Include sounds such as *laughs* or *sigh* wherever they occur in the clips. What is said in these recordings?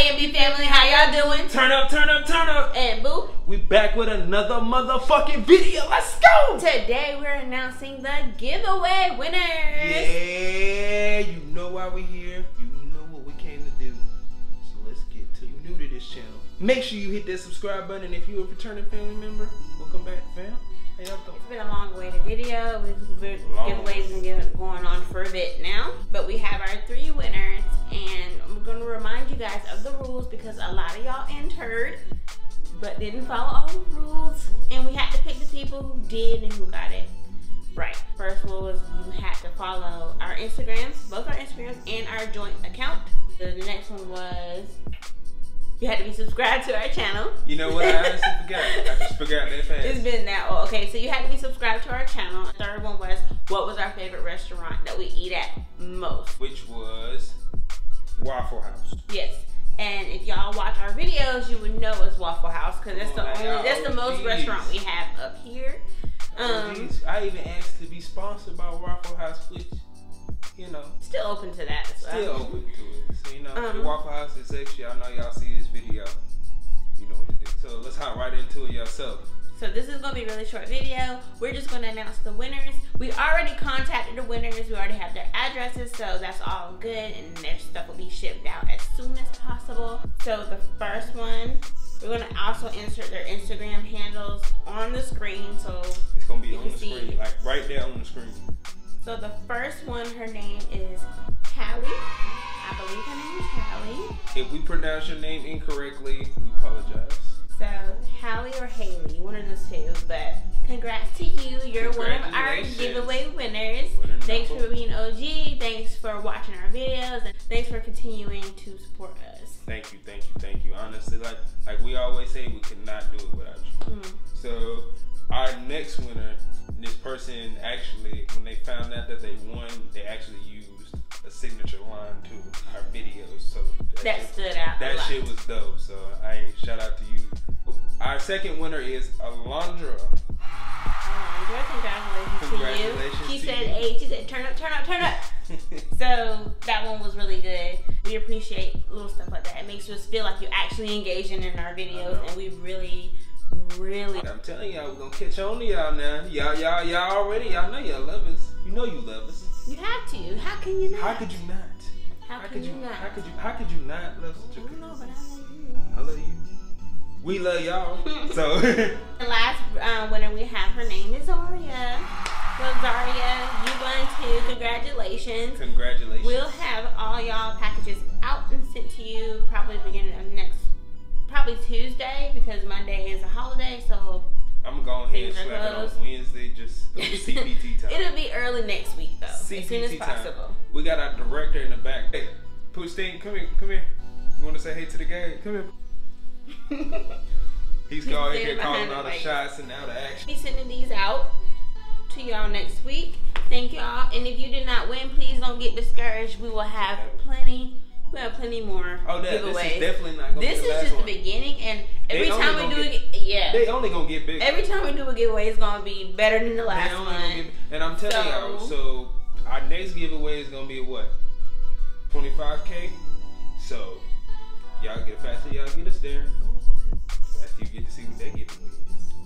A&B family, how y'all doing? Turn up, turn up, turn up. And boo, We back with another motherfucking video. Let's go. today we're announcing the giveaway winners. Yeah, you know why we're here. You know what we came to do. So let's get to you. New to this channel. Make sure you hit that subscribe button. And if you're a returning family member, welcome back, fam. How y'all doing? It's been a long awaited video. We've been giveaways been going on for a bit now. But we have our three winners guys of the rules because a lot of y'all entered but didn't follow all the rules. And we had to pick the people who did and who got it right. First rule was you had to follow our Instagrams, both our Instagrams and our joint account. The next one was you had to be subscribed to our channel. You know what? I *laughs* honestly forgot. I just forgot that fast. It's been that oh, okay. So you had to be subscribed to our channel. Third one was what was our favorite restaurant that we eat at most. Which was Waffle House. Yes. And if y'all watch our videos, you would know it's Waffle House because that's the only that's the most restaurant we have up here. Um. I even asked to be sponsored by Waffle House, which, you know, still open to that. So. still open to it. So, you know, Um, the Waffle House is actually, I know y'all see this video. You know what to do. So let's hop right into it yourself. So this is gonna be a really short video. We're just gonna announce the winners. We already contacted the winners. We already have their addresses, so that's all good, and their stuff will be shipped out as soon as possible. So the first one, we're gonna also insert their Instagram handles on the screen. So, It's gonna be on the see screen, like right there on the screen. so the first one, her name is Callie. I believe her name is Callie. If we pronounce your name incorrectly, we apologize. So Hallie or Haley, one of those two. But congrats to you. You're one of our giveaway winners. Thanks for being OG. Thanks for watching our videos, and thanks for continuing to support us. Thank you, thank you, thank you. Honestly, like like we always say, we could not do it without you. Mm. So our next winner, this person actually, when they found out that they won, they actually used a signature line to our videos. So That shit- stood out. that shit was dope. So I shout out to. Our second winner is Alondra. Alondra, congratulations, to you. She to said you. eight. She said turn up, turn up, turn up. *laughs* So that one was really good. We appreciate little stuff like that. It makes us feel like you're actually engaging in our videos, and we really, really. I'm telling y'all, we're gonna catch on to y'all now. Y'all, y'all, y'all already, y'all know y'all love us. You know you love us. You have to. How can you not? How could you not? How, How could you? not? How could you? How could you not love I don't know, but I love you. I love you. We love y'all. *laughs* so The last uh, winner we have, her name is Zaria. So Zaria, you won too. Congratulations. congratulations. We'll have all y'all packages out and sent to you probably beginning of next, probably Tuesday because Monday is a holiday. So I'm gonna go ahead and slap it on. Wednesday. Just *laughs* CPT time. it'll be early next week though, CPT as soon as time. possible. We got our director in the back. Hey, Pushteen, come here, come here. You want to say hey to the gang? Come here. He's He's going here calling all the mic. shots and all the action. be sending these out to y'all next week. Thank y'all. And if you did not win, please don't get discouraged. We will have plenty. We have plenty more Oh, that this giveaways. is definitely not gonna This be the is just one. the beginning, and every They time we do it, yeah. They only gonna get bigger. every time we do a giveaway, it's gonna be better than the last one. get- and I'm telling So- y'all, so our next giveaway is gonna be what? 25k. So y'all get faster, y'all get us there. Faster you get to see what giveaway is.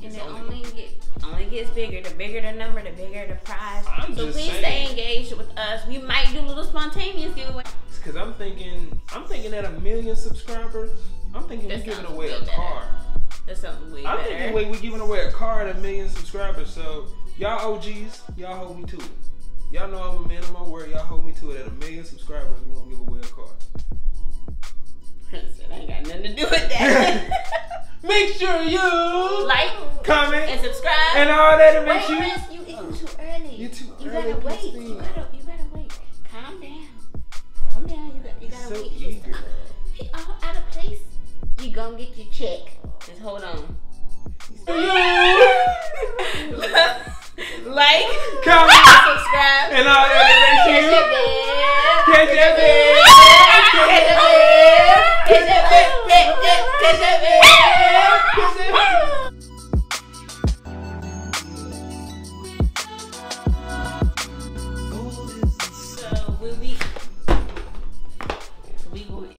And it only only get only gets bigger. The bigger the number, the bigger the prize. I'm so please saying. stay engaged with us. We might do a little spontaneous giveaways. Cause I'm thinking, I'm thinking at a million subscribers, I'm thinking we're giving away a better. car. That's something way I'm better. thinking wait, we giving away a car at a million subscribers. So y'all OGs, y'all hold me to it. Y'all know I'm a man of my word. Y'all hold me to it. At a million subscribers, we're gonna give away a car. Said, I ain't got nothing to do with that. *laughs* Make sure you like comment and subscribe. and all that to wait, make sure. Chris, you eating too early. You too You early, gotta wait. You gotta, you gotta wait. Calm down. Calm down. You got, you gotta So wait. He's eager. He all out of place. You gonna get your check. Just hold on. *laughs* *laughs* like, Comment subscribe. and all that to make Catch sure.